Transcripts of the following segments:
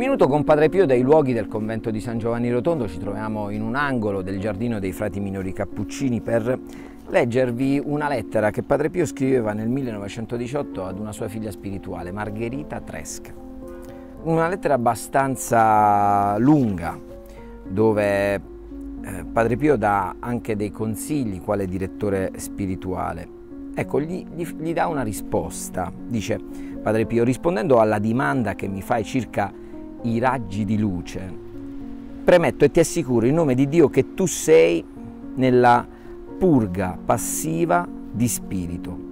minuto con Padre Pio dai luoghi del convento di San Giovanni Rotondo, ci troviamo in un angolo del giardino dei frati minori cappuccini per leggervi una lettera che Padre Pio scriveva nel 1918 ad una sua figlia spirituale, Margherita Tresca. Una lettera abbastanza lunga dove eh, Padre Pio dà anche dei consigli quale direttore spirituale. Ecco, gli, gli, gli dà una risposta. Dice Padre Pio, rispondendo alla domanda che mi fai circa i raggi di luce, premetto e ti assicuro in nome di Dio che tu sei nella purga passiva di spirito.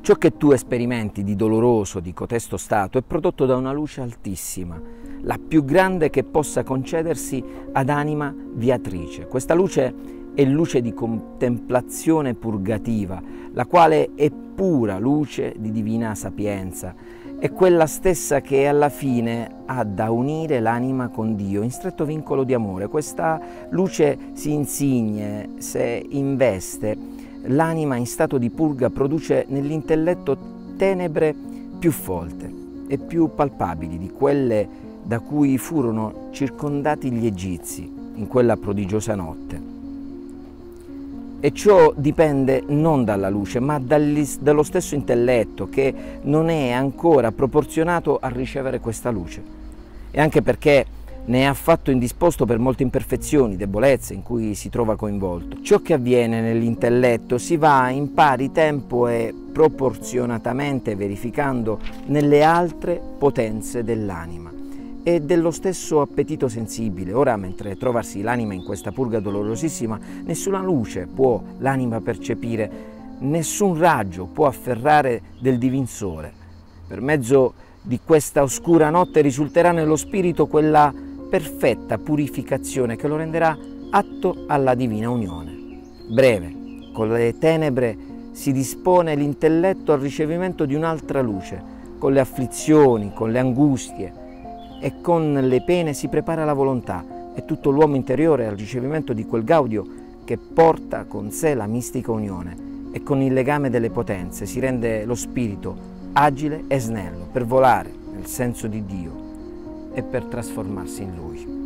Ciò che tu esperimenti di doloroso di cotesto stato è prodotto da una luce altissima, la più grande che possa concedersi ad anima viatrice. Questa luce è luce di contemplazione purgativa, la quale è pura luce di divina sapienza è quella stessa che alla fine ha da unire l'anima con Dio in stretto vincolo di amore. Questa luce si insigne, se investe, l'anima in stato di purga produce nell'intelletto tenebre più folte e più palpabili di quelle da cui furono circondati gli egizi in quella prodigiosa notte e ciò dipende non dalla luce, ma dallo stesso intelletto che non è ancora proporzionato a ricevere questa luce. E anche perché ne è affatto indisposto per molte imperfezioni, debolezze in cui si trova coinvolto. Ciò che avviene nell'intelletto si va in pari tempo e proporzionatamente verificando nelle altre potenze dell'anima e dello stesso appetito sensibile. Ora, mentre trovarsi l'anima in questa purga dolorosissima, nessuna luce può l'anima percepire, nessun raggio può afferrare del divin sole. Per mezzo di questa oscura notte risulterà nello spirito quella perfetta purificazione che lo renderà atto alla divina unione. Breve, con le tenebre si dispone l'intelletto al ricevimento di un'altra luce, con le afflizioni, con le angustie, e con le pene si prepara la volontà e tutto l'uomo interiore al ricevimento di quel gaudio che porta con sé la mistica unione e con il legame delle potenze si rende lo spirito agile e snello per volare nel senso di Dio e per trasformarsi in Lui.